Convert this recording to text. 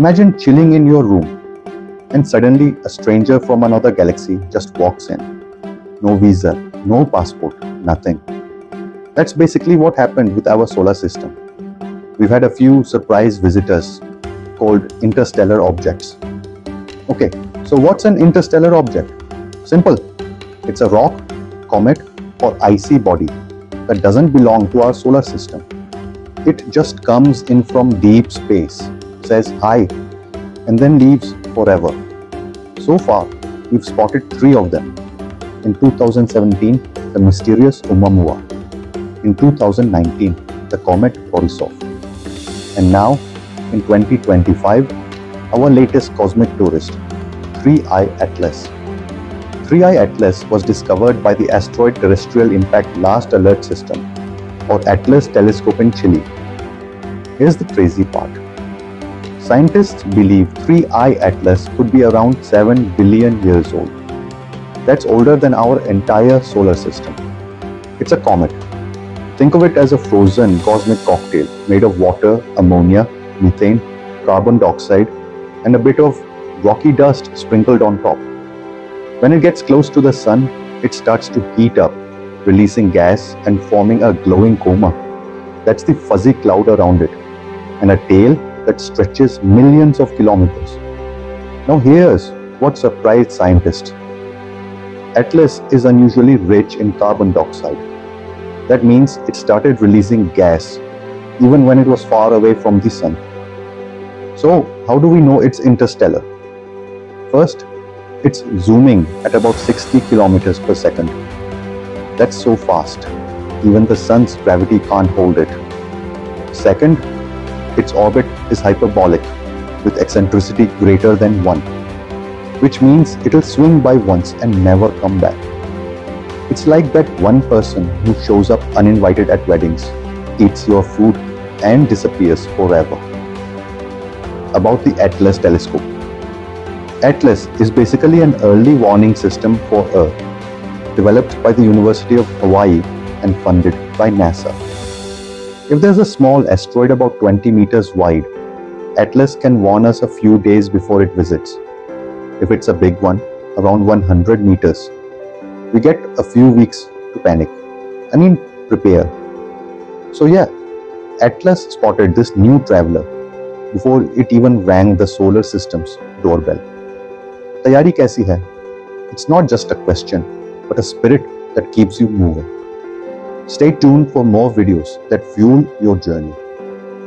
Imagine chilling in your room and suddenly a stranger from another galaxy just walks in. No visa, no passport, nothing. That's basically what happened with our solar system. We've had a few surprise visitors called interstellar objects. Okay, so what's an interstellar object? Simple. It's a rock, comet, or icy body that doesn't belong to our solar system. It just comes in from deep space, says hi, and then leaves forever. So far, we've spotted three of them. In 2017, the mysterious ʻOumuamua. In 2019, the comet Borisov. And now, in 2025, our latest cosmic tourist, 3I Atlas. 3I Atlas was discovered by the Asteroid Terrestrial Impact Last Alert System, or ATLAS telescope in Chile. Here's the crazy part. Scientists believe 3I Atlas could be around 7 billion years old. That's older than our entire solar system. It's a comet. Think of it as a frozen cosmic cocktail made of water, ammonia, methane, carbon dioxide, and a bit of rocky dust sprinkled on top. When it gets close to the sun, it starts to heat up, releasing gas and forming a glowing coma. That's the fuzzy cloud around it, and a tail that stretches millions of kilometers. Now, here's what surprised scientists. Atlas is unusually rich in carbon dioxide. That means it started releasing gas even when it was far away from the sun. So, how do we know it's interstellar? First, it's zooming at about 60 kilometers per second. That's so fast, even the sun's gravity can't hold it. Second, its orbit is hyperbolic with eccentricity greater than 1, which means it'll swing by once and never come back. It's like that one person who shows up uninvited at weddings, eats your food, and disappears forever. About the Atlas telescope. ATLAS is basically an early warning system for Earth, developed by the University of Hawaii and funded by NASA. If there's a small asteroid about 20 meters wide, ATLAS can warn us a few days before it visits. If it's a big one, around 100 meters, we get a few weeks to panic. I mean, prepare. So, yeah, ATLAS spotted this new traveler before it even rang the solar system's doorbell. तैयारी कैसी है It's not just a question, but a spirit that keeps you moving. Stay tuned for more videos that fuel your journey.